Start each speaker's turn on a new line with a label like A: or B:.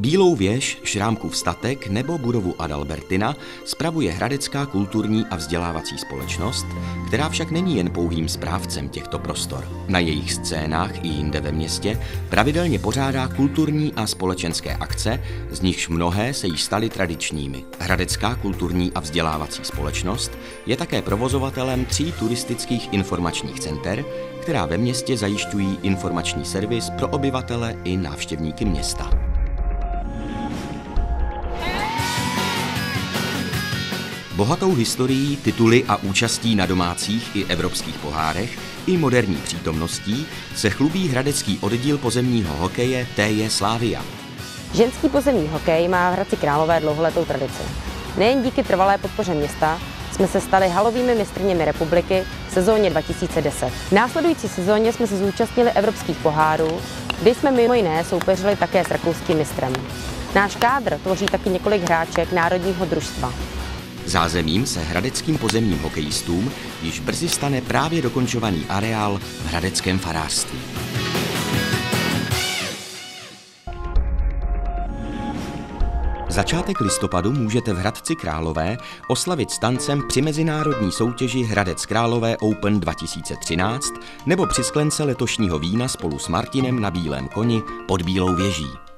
A: Bílou věž, Šrámkův statek nebo budovu Adalbertina spravuje Hradecká kulturní a vzdělávací společnost, která však není jen pouhým správcem těchto prostor. Na jejich scénách i jinde ve městě pravidelně pořádá kulturní a společenské akce, z nichž mnohé se již staly tradičními. Hradecká kulturní a vzdělávací společnost je také provozovatelem tří turistických informačních center, která ve městě zajišťují informační servis pro obyvatele i návštěvníky města. Bohatou historií, tituly a účastí na domácích i evropských pohárech i moderní přítomností se chlubí hradecký oddíl pozemního hokeje TJ Slávia.
B: Ženský pozemní hokej má v Hradci Králové dlouholetou tradici. Nejen díky trvalé podpoře města jsme se stali halovými mistrněmi republiky v sezóně 2010. V následující sezóně jsme se zúčastnili evropských pohárů, kdy jsme mimo jiné soupeřili také s rakouským mistrem. Náš kádr tvoří taky několik hráček národního družstva.
A: Zázemím se hradeckým pozemním hokejistům již brzy stane právě dokončovaný areál v hradeckém farářství. Začátek listopadu můžete v Hradci Králové oslavit stancem při mezinárodní soutěži Hradec Králové Open 2013 nebo při sklence letošního vína spolu s Martinem na Bílém koni pod Bílou věží.